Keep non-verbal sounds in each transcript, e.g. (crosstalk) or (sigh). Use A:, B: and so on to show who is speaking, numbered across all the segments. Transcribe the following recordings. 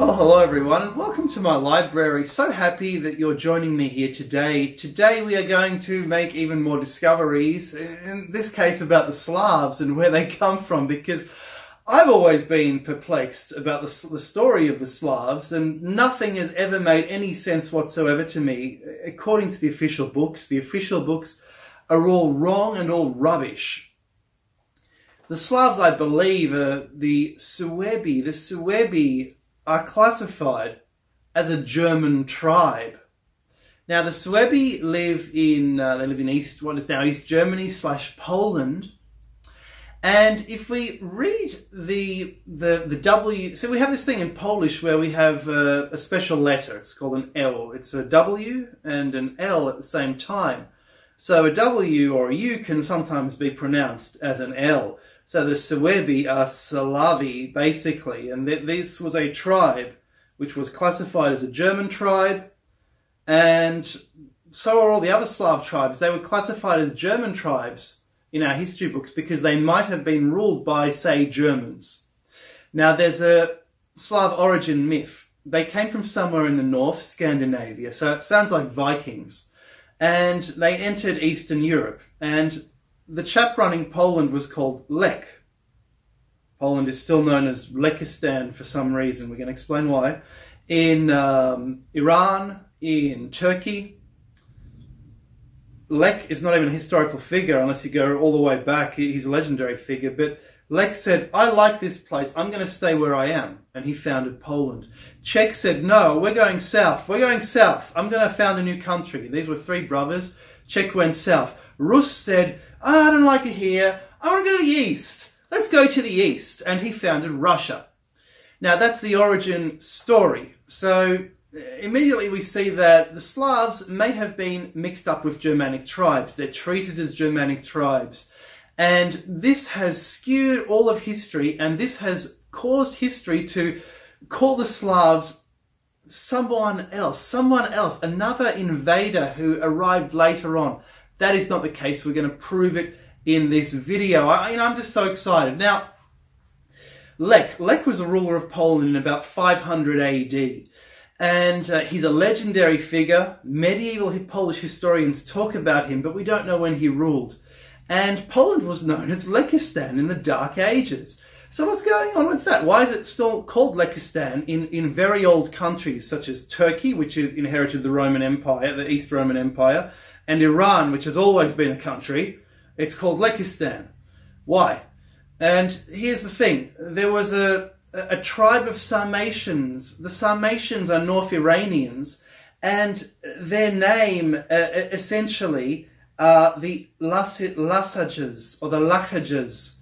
A: Well, hello everyone, and welcome to my library. So happy that you're joining me here today. Today we are going to make even more discoveries, in this case about the Slavs and where they come from, because I've always been perplexed about the, the story of the Slavs, and nothing has ever made any sense whatsoever to me. According to the official books, the official books are all wrong and all rubbish. The Slavs, I believe, are the Suebi. The Suebi are classified as a German tribe. Now, the Suebi live in uh, they live in East what is now East Germany slash Poland, and if we read the the the W, so we have this thing in Polish where we have a, a special letter. It's called an L. It's a W and an L at the same time. So a W or a U can sometimes be pronounced as an L. So the Suebi are Slavi, basically, and th this was a tribe which was classified as a German tribe, and so are all the other Slav tribes. They were classified as German tribes in our history books because they might have been ruled by, say, Germans. Now, there's a Slav origin myth. They came from somewhere in the north, Scandinavia, so it sounds like Vikings. And they entered Eastern Europe, and the chap running Poland was called Lech. Poland is still known as Lechistan for some reason. We're going to explain why. In um, Iran, in Turkey, Lech is not even a historical figure unless you go all the way back. He's a legendary figure. But Lech said, I like this place. I'm going to stay where I am. And he founded Poland. Czech said, no, we're going south. We're going south. I'm going to found a new country. These were three brothers. Czech went south. Rus said, oh, I don't like it here. I want to go to the east. Let's go to the east. And he founded Russia. Now that's the origin story. So uh, immediately we see that the Slavs may have been mixed up with Germanic tribes. They're treated as Germanic tribes. And this has skewed all of history and this has caused history to call the Slavs someone else, someone else, another invader who arrived later on. That is not the case. We're going to prove it in this video. I, you know, I'm just so excited. Now, Lech. Lech was a ruler of Poland in about 500 AD. And uh, he's a legendary figure. Medieval Polish historians talk about him, but we don't know when he ruled. And Poland was known as Lechistan in the Dark Ages. So what's going on with that? Why is it still called Lechistan in, in very old countries such as Turkey, which is inherited the Roman Empire, the East Roman Empire, and Iran, which has always been a country, it's called Lechistan. Why? And here's the thing. There was a, a tribe of Sarmatians. The Sarmatians are North Iranians, and their name uh, essentially are the Lasajas or the Lachajas.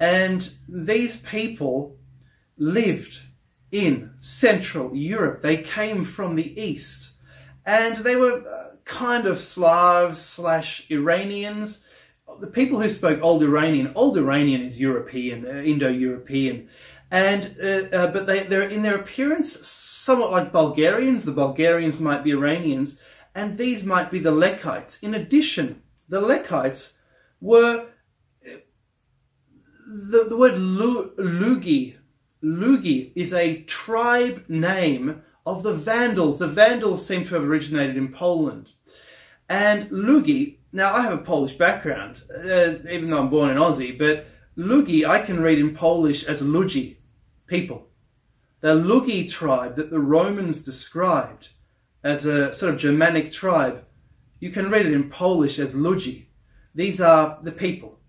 A: And these people lived in Central Europe. They came from the East. And they were uh, kind of Slavs slash Iranians. The people who spoke Old Iranian, Old Iranian is European, uh, Indo-European, and uh, uh, but they they're in their appearance somewhat like Bulgarians. The Bulgarians might be Iranians, and these might be the Lekites. In addition, the Lekites were uh, the, the word Lugi. Lugi is a tribe name of the Vandals. The Vandals seem to have originated in Poland. And Lugi, now I have a Polish background, uh, even though I'm born in Aussie, but Lugi I can read in Polish as Ludzi, people. The Lugi tribe that the Romans described as a sort of Germanic tribe, you can read it in Polish as Ludzi. These are the people.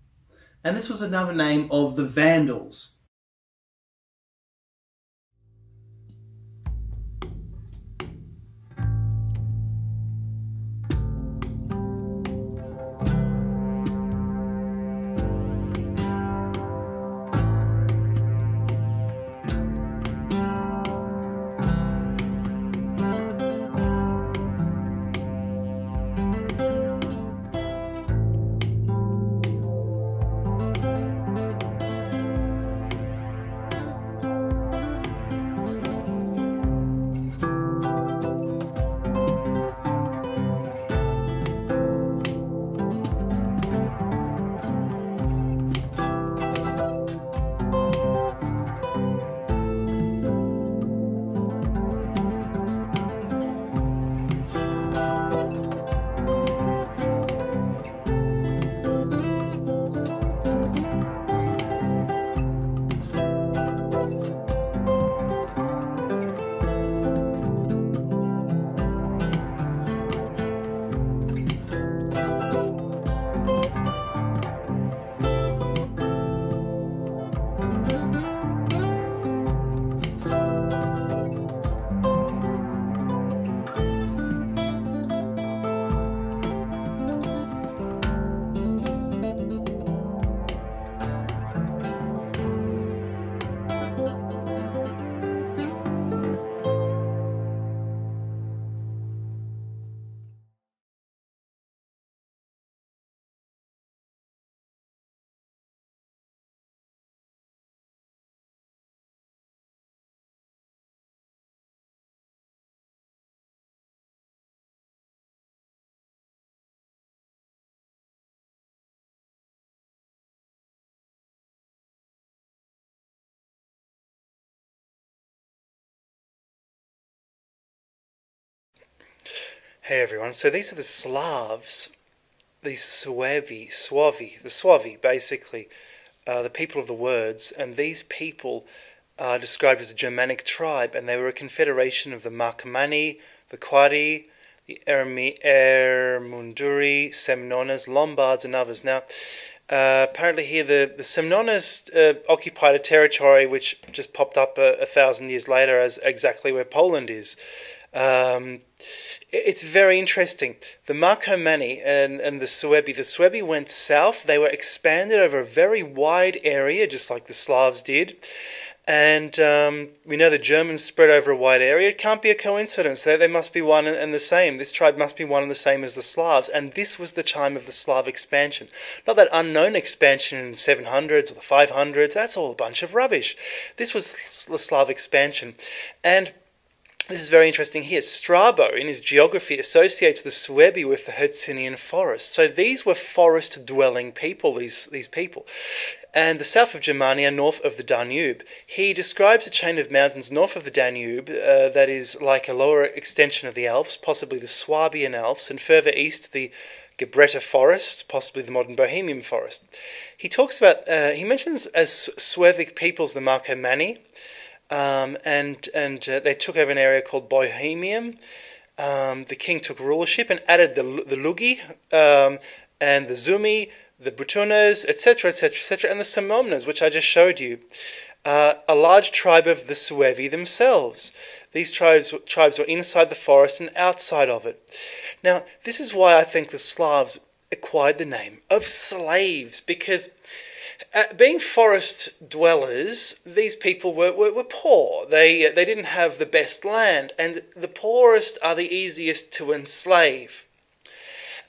A: And this was another name of the Vandals. Hey everyone, so these are the Slavs, these Suevi, Suavi, the Suavi basically, uh, the people of the words, and these people are described as a Germanic tribe, and they were a confederation of the Marcomanni, the Quadi, the Ermi, Ermunduri, Semnonas, Lombards, and others. Now, uh, apparently here the, the Semnonas uh, occupied a territory which just popped up a, a, thousand years later as exactly where Poland is. Um, it's very interesting. The Marcomanni and, and the Suebi, the Suebi went south. They were expanded over a very wide area, just like the Slavs did. And um, we know the Germans spread over a wide area. It can't be a coincidence. They, they must be one and the same. This tribe must be one and the same as the Slavs. And this was the time of the Slav expansion. Not that unknown expansion in the 700s or the 500s. That's all a bunch of rubbish. This was the Slav expansion. And this is very interesting here. Strabo, in his geography, associates the Suebi with the Hercynian forest. So these were forest dwelling people, these, these people. And the south of Germania, north of the Danube. He describes a chain of mountains north of the Danube uh, that is like a lower extension of the Alps, possibly the Swabian Alps, and further east, the Gabreta Forest, possibly the modern Bohemian Forest. He talks about, uh, he mentions as Suevic peoples the Marcomanni. Um, and and uh, they took over an area called Bohemian. Um, the king took rulership and added the the Lugi um, and the Zumi, the Butunas, etc., etc., etc., and the Samomnas, which I just showed you. Uh, a large tribe of the Suevi themselves. These tribes tribes were inside the forest and outside of it. Now, this is why I think the Slavs acquired the name of slaves because uh, being forest dwellers, these people were, were, were poor. They, uh, they didn't have the best land, and the poorest are the easiest to enslave.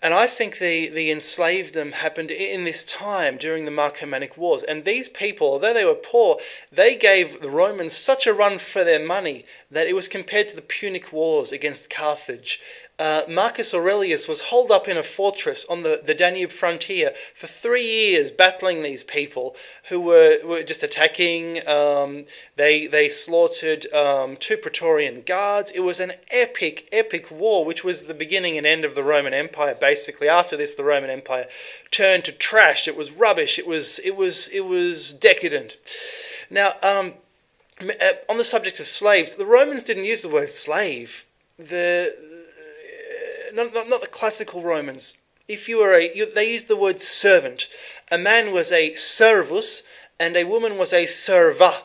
A: And I think the, the enslavedom happened in this time during the Marcomannic Wars. And these people, although they were poor, they gave the Romans such a run for their money that it was compared to the Punic Wars against Carthage uh, Marcus Aurelius was holed up in a fortress on the, the Danube frontier for three years, battling these people who were, were just attacking. Um, they, they slaughtered um, two Praetorian guards. It was an epic, epic war, which was the beginning and end of the Roman Empire. Basically, after this, the Roman Empire turned to trash. It was rubbish. It was, it was, it was decadent. Now, um, uh, on the subject of slaves, the Romans didn't use the word slave. The not, not, not the classical Romans. If you were a, you, they used the word servant. A man was a servus, and a woman was a serva.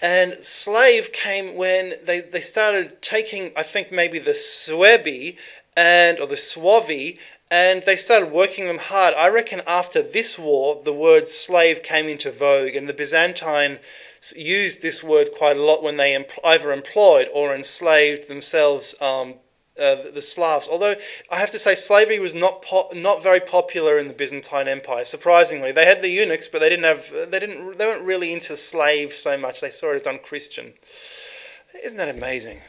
A: And slave came when they, they started taking, I think maybe the Suebi and or the Suavi, and they started working them hard. I reckon after this war, the word slave came into vogue, and the Byzantine used this word quite a lot when they empl- either employed or enslaved themselves um, uh, the Slavs. Although I have to say, slavery was not po- not very popular in the Byzantine Empire. Surprisingly, they had the eunuchs, but they didn't have they didn't they weren't really into slaves so much. They saw it as unchristian. Isn't that amazing?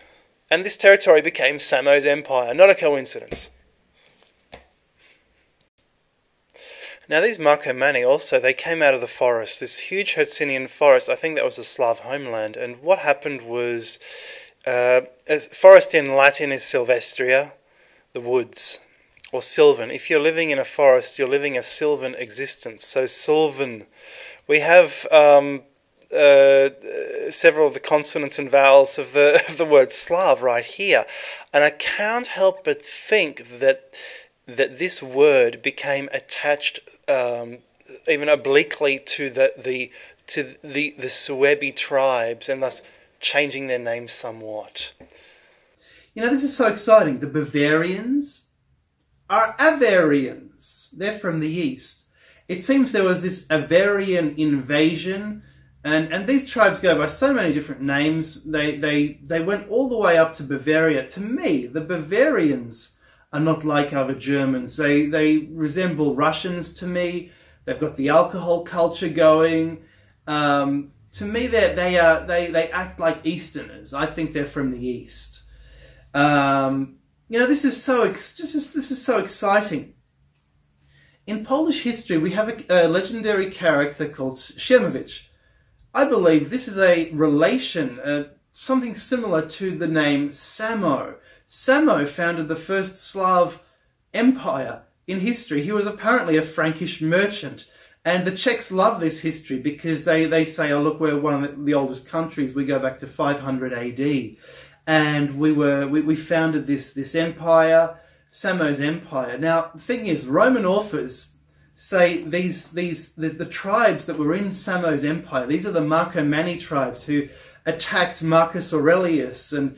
A: And this territory became Samo's empire. Not a coincidence. Now these Marcomanni also they came out of the forest, this huge Hercynian forest. I think that was a Slav homeland. And what happened was uh, forest in Latin is Silvestria, the woods, or Sylvan. If you're living in a forest, you're living a Sylvan existence. So Sylvan. We have um, uh, several of the consonants and vowels of the (laughs) of the word Slav right here, and I can't help but think that that this word became attached um, even obliquely to the the to the the Suebi tribes, and thus changing their name somewhat.
B: You know, this is so exciting. The Bavarians are Avarians. They're from the east. It seems there was this Avarian invasion, and, and these tribes go by so many different names. They, they, they went all the way up to Bavaria. To me, the Bavarians are not like other Germans. They, they resemble Russians to me. They've got the alcohol culture going. Um, to me, they they are they they act like Easterners. I think they're from the East. Um, you know, this is so this is this is so exciting. In Polish history, we have a, a legendary character called Siemowicz. I believe this is a relation, uh, something similar to the name Samo. Samo founded the first Slav empire in history. He was apparently a Frankish merchant. And the Czechs love this history because they, they say, oh, look, we're one of the oldest countries. We go back to 500 AD. And we were, we, we founded this, this empire, Samo's empire. Now, the thing is, Roman authors say these, these, the, the tribes that were in Samo's empire, these are the Marcomanni tribes who attacked Marcus Aurelius and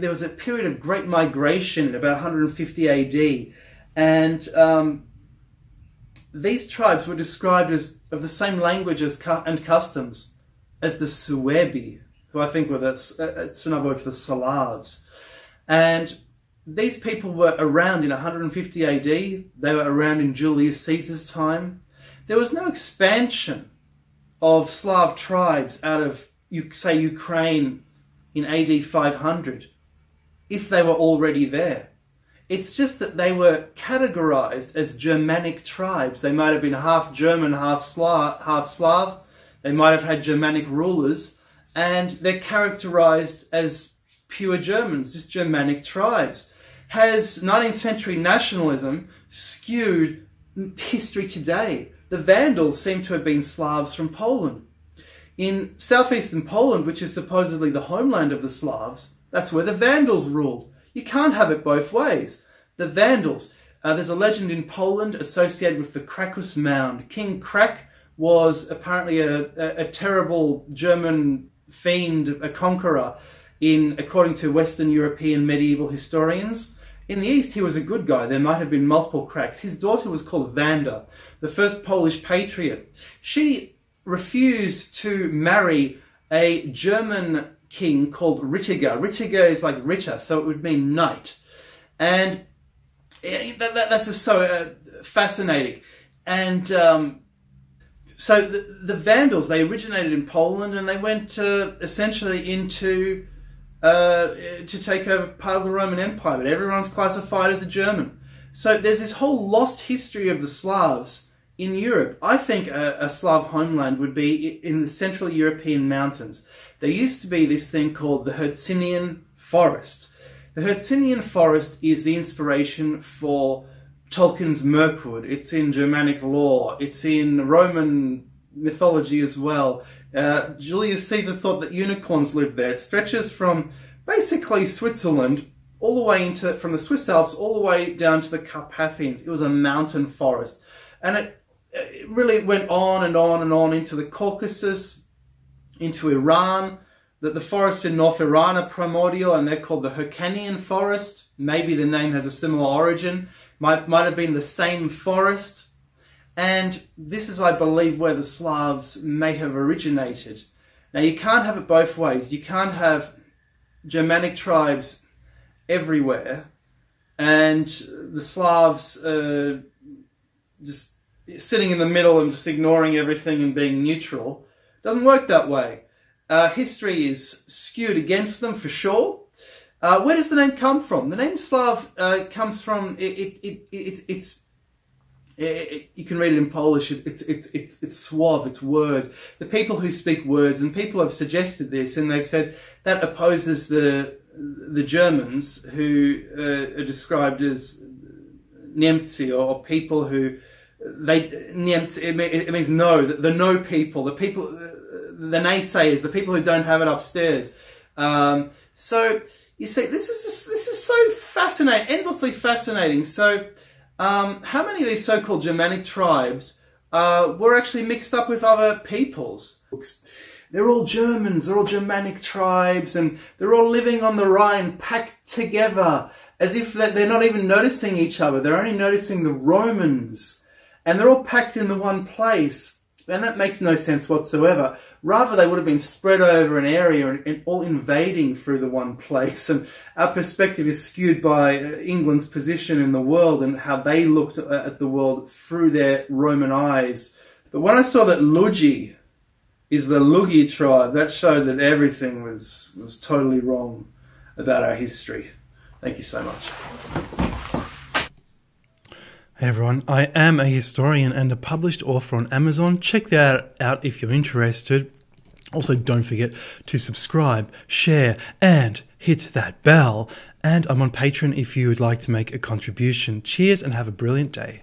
B: there was a period of great migration in about 150 AD, and um, these tribes were described as of the same languages and customs as the Suebi, who I think were the, uh, it's another word for the Slavs. And these people were around in 150 AD, they were around in Julius Caesar's time. There was no expansion of Slav tribes out of, you say, Ukraine in AD 500 if they were already there. It's just that they were categorized as Germanic tribes. They might have been half German, half Slav, half Slav. They might have had Germanic rulers, and they're characterized as pure Germans, just Germanic tribes. Has 19th century nationalism skewed history today? The Vandals seem to have been Slavs from Poland. In southeastern Poland, which is supposedly the homeland of the Slavs, that's where the Vandals ruled. You can't have it both ways. The Vandals. Uh, there's a legend in Poland associated with the Krakus Mound. King Krak was apparently a, a, a terrible German fiend, a conqueror, in according to Western European medieval historians. In the East, he was a good guy. There might have been multiple Kraks. His daughter was called Vanda, the first Polish patriot. She refused to marry a German king called Rittiger. Rittiger is like Ritter, so it would mean knight. And that, that, that's just so uh, fascinating. And um, so the, the, Vandals, they originated in Poland and they went uh, essentially into uh, to take over part of the Roman Empire, but everyone's classified as a German. So there's this whole lost history of the Slavs in Europe. I think a, a Slav homeland would be in the Central European mountains there used to be this thing called the Hercynian forest. The Hercynian forest is the inspiration for Tolkien's Mirkwood. It's in Germanic lore. It's in Roman mythology as well. Uh, Julius Caesar thought that unicorns lived there. It stretches from basically Switzerland all the way into from the Swiss Alps all the way down to the Carpathians. It was a mountain forest, and it, it really went on and on and on into the Caucasus, into Iran, that the forests in North Iran are primordial and they're called the Hyrcanian forest. Maybe the name has a similar origin. Might, might have been the same forest. And this is, I believe, where the Slavs may have originated. Now, you can't have it both ways. You can't have Germanic tribes everywhere and the Slavs uh, just sitting in the middle and just ignoring everything and being neutral. Doesn't work that way. Uh, history is skewed against them for sure. Uh, where does the name come from? The name Slav uh, comes from it. It, it, it it's it, you can read it in Polish. It's it's it's it's suave. It's word. The people who speak words and people have suggested this, and they've said that opposes the the Germans who uh, are described as Niemcy or people who they Niemcy. It, means no. The, the no people. The people the naysayers, the people who don't have it upstairs. Um, so you see, this is just, this is so fascinating, endlessly fascinating. So, um, how many of these so-called Germanic tribes uh, were actually mixed up with other peoples? They're all Germans, they're all Germanic tribes, and they're all living on the Rhine, packed together, as if they're not even noticing each other. They're only noticing the Romans, and they're all packed in the one place. And that makes no sense whatsoever.
A: Rather, they would have been spread over an area and, and all invading through the one place. And our perspective is skewed by uh, England's position in the world and how they looked at the world through their Roman eyes. But when I saw that Lugi is the Lugi tribe, that showed that everything was, was totally wrong about our history. Thank you so much.
B: Hey everyone, I am a historian and a published author on Amazon. Check that out if you're interested. Also, don't forget to subscribe, share, and hit that bell. And I'm on Patreon if you would like to make a contribution. Cheers and have a brilliant day.